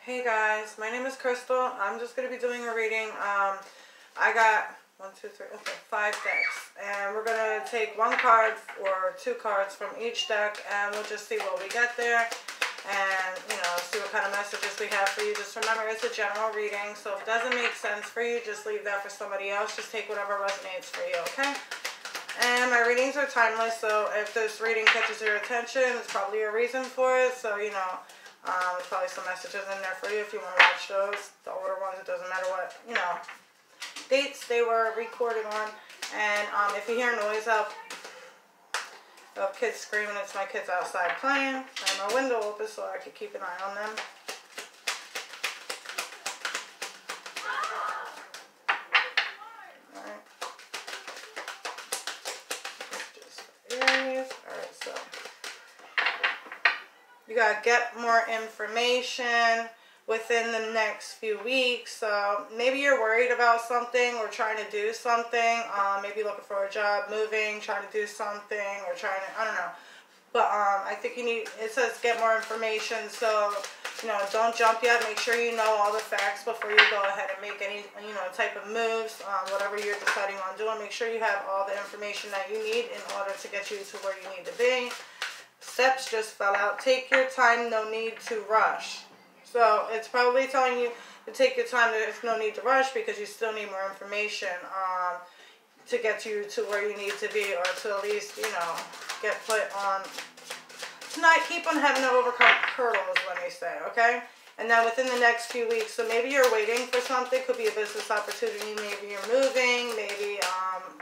Hey guys, my name is Christal. I'm just going to be doing a reading. Um, I got one, two, three, okay, five decks. And we're going to take one card or two cards from each deck and we'll just see what we get there. And, you know, see what kind of messages we have for you. Just remember, it's a general reading. So if it doesn't make sense for you, just leave that for somebody else. Just take whatever resonates for you, okay? And my readings are timeless, so if this reading catches your attention, it's probably a reason for it. So, you know, um, there's probably some messages in there for you if you want to watch those. The older ones, it doesn't matter what, you know, dates they were recorded on. And um, if you hear noise out of kids screaming, it's my kids outside playing. I have my window open so I can keep an eye on them. Get more information within the next few weeks. So maybe you're worried about something or trying to do something. Um, maybe looking for a job, moving, trying to do something or trying to, I don't know. But um, I think you need, it says get more information. So, you know, don't jump yet. Make sure you know all the facts before you go ahead and make any, you know, type of moves. Um, whatever you're deciding on doing, make sure you have all the information that you need in order to get you to where you need to be steps just fell out. Take your time, no need to rush. So it's probably telling you to take your time, there's no need to rush because you still need more information um, to get you to where you need to be or to at least, you know, get put on, tonight keep on having to overcome hurdles, let me say, okay? And then within the next few weeks, so maybe you're waiting for something, could be a business opportunity, maybe you're moving, maybe um,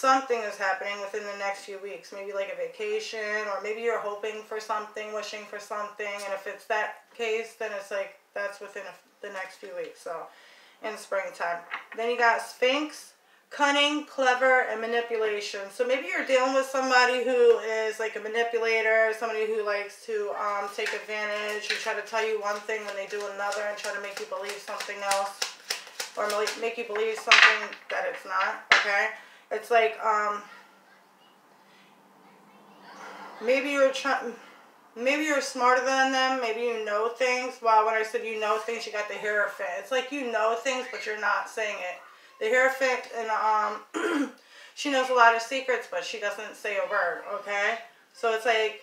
something is happening within the next few weeks. Maybe like a vacation, or maybe you're hoping for something, wishing for something. And if it's that case, then it's like that's within a, the next few weeks. So in springtime. Then you got Sphinx, cunning, clever, and manipulation. So maybe you're dealing with somebody who is like a manipulator, somebody who likes to um, take advantage and try to tell you one thing when they do another and try to make you believe something else or make you believe something that it's not, okay? It's like, um, maybe you're trying, maybe you're smarter than them. Maybe you know things. Well, when I said you know things, you got the Hierophant. It's like you know things, but you're not saying it. The Hierophant, and um, she knows a lot of secrets, but she doesn't say a word, okay? So it's like,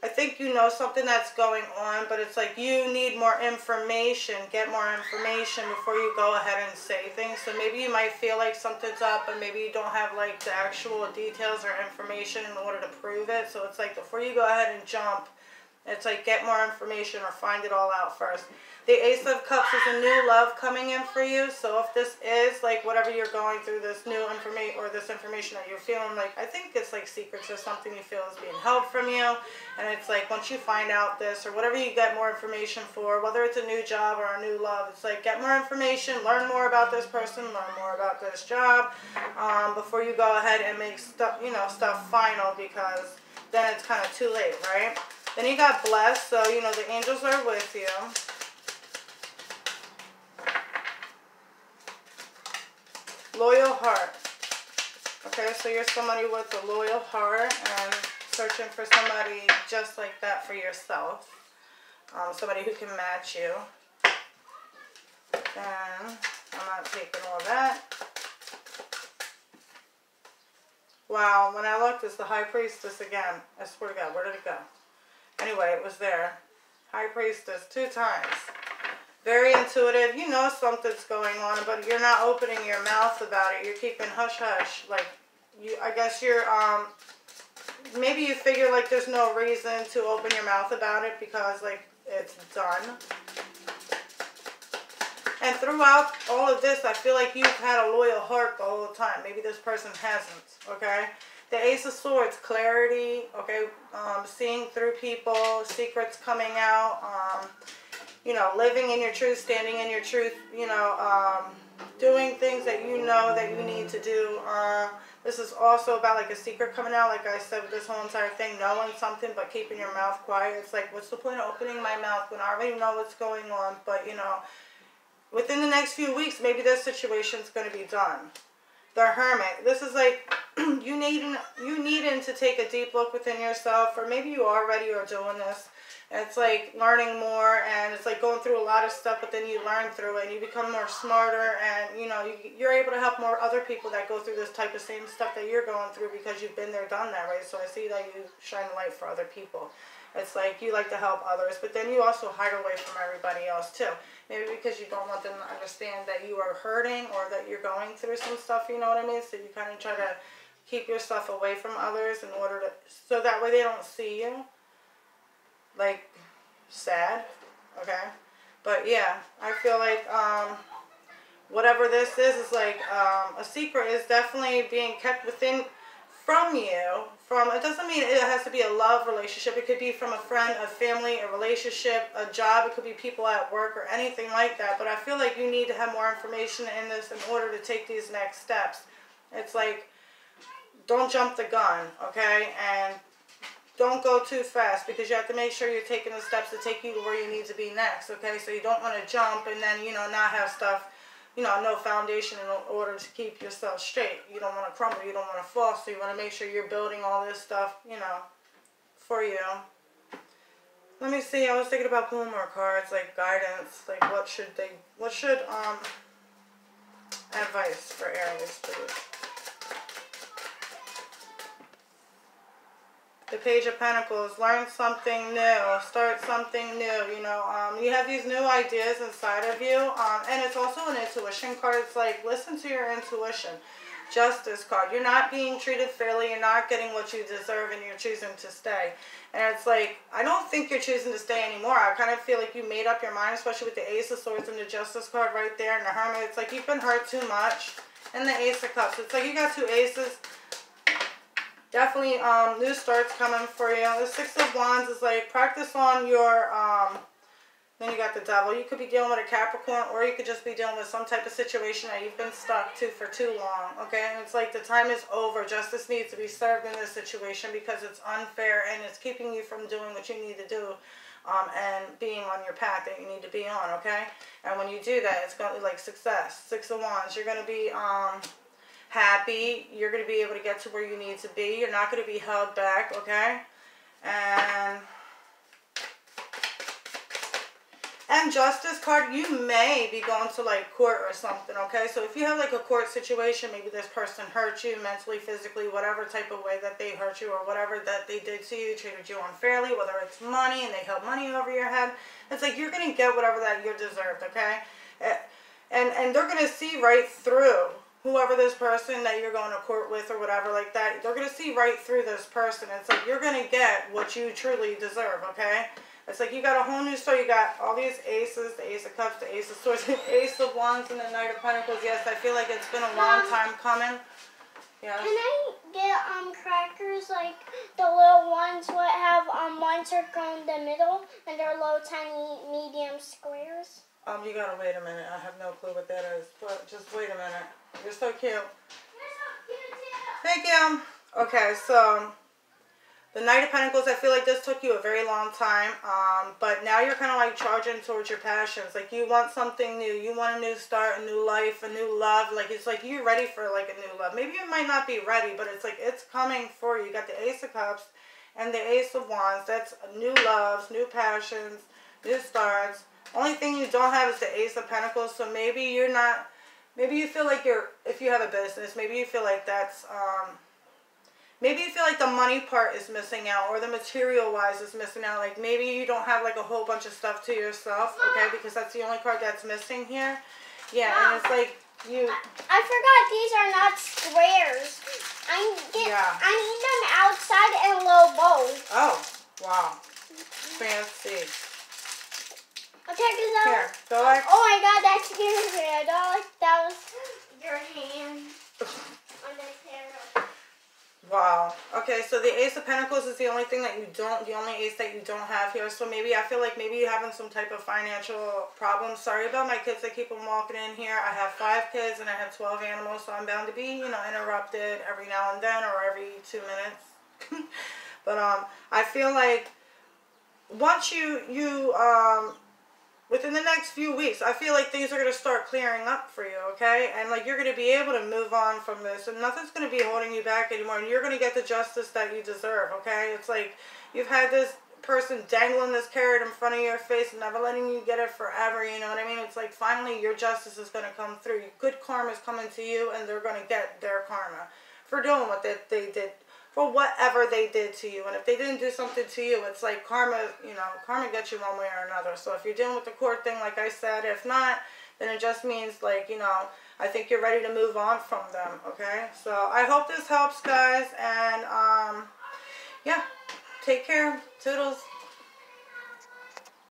I think you know something that's going on, but it's like you need more information, get more information before you go ahead and say things. So maybe you might feel like something's up, but maybe you don't have like the actual details or information in order to prove it. So it's like before you go ahead and jump, it's like get more information or find it all out first. The Ace of Cups is a new love coming in for you. So if this is like whatever you're going through, this new information or this information that you're feeling like, I think it's like secrets or something you feel is being held from you. And it's like once you find out this or whatever you get more information for, whether it's a new job or a new love, it's like get more information, learn more about this person, learn more about this job um, before you go ahead and make stuff, you know, stuff final because then it's kind of too late, right? Then you got blessed, so you know the angels are with you. Loyal heart. Okay, so you're somebody with a loyal heart and searching for somebody just like that for yourself. Um, somebody who can match you. And I'm not taking all that. Wow, when I looked, it's the High Priestess again. I swear to God, where did it go? Anyway, it was there. High Priestess, two times very intuitive. You know something's going on, but you're not opening your mouth about it. You're keeping hush hush. Like you, I guess you're um. Maybe you figure like there's no reason to open your mouth about it because like it's done. And throughout all of this, I feel like you've had a loyal heart the whole time. Maybe this person hasn't, okay? The Ace of Swords, clarity, okay? Um, seeing through people, secrets coming out, um, you know, living in your truth, standing in your truth, you know, um, doing things that you know that you need to do. Uh, this is also about like a secret coming out, like I said this whole entire thing, knowing something but keeping your mouth quiet. It's like, what's the point of opening my mouth when I already know what's going on? But, you know, within the next few weeks, maybe this situation's going to be done. The Hermit. This is like you needing you needing to take a deep look within yourself, or maybe you already are doing this it's like learning more, and it's like going through a lot of stuff, but then you learn through it, and you become more smarter, and you know you, you're able to help more other people that go through this type of same stuff that you're going through because you've been there, done that, right? So I see that you shine the light for other people. It's like you like to help others, but then you also hide away from everybody else too. Maybe because you don't want them to understand that you are hurting or that you're going through some stuff, you know what I mean? So you kind of try to keep yourself away from others in order to, so that way they don't see you like sad, okay? But yeah, I feel like um, whatever this is is like um, a secret is definitely being kept within from you from it doesn't mean it has to be a love relationship. It could be from a friend a family a relationship a job. It could be people at work or anything like that. But i feel like you need to have more information in this in order to take these next steps. It's like don't jump the gun okay? And don't go too fast because you have to make sure you're taking the steps to take you to where you need to be next okay? So you don't want to jump and then you know not have stuff you know, no foundation in order to keep yourself straight. You don't want to crumble. You don't want to fall. So you want to make sure you're building all this stuff, you know, for you. Let me see. I was thinking about pulling more cards, like guidance. Like what should they, what should, um, advice for Aries, please. The Page of Pentacles, learn something new, start something new, you know, um, you have these new ideas inside of you, um, and it's also an intuition card, it's like, listen to your intuition, Justice card, you're not being treated fairly, you're not getting what you deserve, and you're choosing to stay, and it's like, I don't think you're choosing to stay anymore, I kind of feel like you made up your mind, especially with the Ace of Swords and the Justice card right there, and the Hermit, it's like, you've been hurt too much, and the Ace of Cups, it's like, you got two aces, definitely um, new starts coming for you. The Six of Wands is like practice on your, um, then you got the Devil. You could be dealing with a Capricorn or you could just be dealing with some type of situation that you've been stuck to for too long, okay? And it's like the time is over. Justice needs to be served in this situation because it's unfair and it's keeping you from doing what you need to do. Um, and being on your path that you need to be on, okay? And when you do that, it's going to be like success. Six of Wands. You're going to be um, happy. You're going to be able to get to where you need to be. You're not going to be held back, okay? And and justice card, you may be going to like court or something, okay? So if you have like a court situation, maybe this person hurt you mentally, physically, whatever type of way that they hurt you or whatever that they did to you, treated you unfairly, whether it's money and they held money over your head, it's like you're going to get whatever that you deserved, okay? And, and they're going to see right through whoever this person that you're going to court with or whatever like that, they're going to see right through this person. It's like you're going to get what you truly deserve, okay? It's like you got a whole new story. You got all these aces, the ace of cups, the ace of swords, the ace of wands, and the knight of pentacles. Yes, I feel like it's been a long time coming. Yes. Can I get um crackers like the little ones what have um one circle in the middle and they're little tiny medium squares? Um, you gotta wait a minute. I have no clue what that is, but just wait a minute. You're so cute. You're so cute. Thank you. Okay, so the Knight of Pentacles, I feel like this took you a very long time, um, but now you're kind of like charging towards your passions. Like you want something new. You want a new start, a new life, a new love. Like it's like you're ready for like a new love. Maybe you might not be ready, but it's like it's coming for you. You got the Ace of Cups and the Ace of Wands. That's new loves, new passions, new starts. Only thing you don't have is the Ace of Pentacles, so maybe you're not maybe you feel like you're, if you have a business, maybe you feel like that's, um, maybe you feel like the money part is missing out or the material wise is missing out. Like maybe you don't have like a whole bunch of stuff to yourself, okay, because that's the only card that's missing here. Yeah, Mom, and it's like you. I, I forgot these are not squares. I get, yeah. I need them outside in little bowls. Oh, wow. Fancy. Okay, cause Here, go like. Oh my god, that scared me. I like that was your hand on the Wow. Okay, so the Ace of Pentacles is the only thing that you don't, the only ace that you don't have here. So maybe, I feel like maybe you're having some type of financial problems. Sorry about my kids. I keep them walking in here. I have five kids and I have 12 animals, so I'm bound to be, you know, interrupted every now and then or every two minutes. but um, I feel like once you, you, um, within the next few weeks, I feel like things are going to start clearing up for you, okay? And like you're going to be able to move on from this and nothing's going to be holding you back anymore and you're going to get the justice that you deserve, okay? It's like you've had this person dangling this carrot in front of your face and never letting you get it forever. You know what I mean? It's like finally your justice is going to come through. Good karma is coming to you, and they're going to get their karma for doing what they, they did, for whatever they did to you. And if they didn't do something to you, it's like karma, you know, karma gets you one way or another. So if you're dealing with the court thing, like I said, if not, then it just means like, you know, I think you're ready to move on from them, okay? So I hope this helps, guys, and um, yeah, take care. Toodles.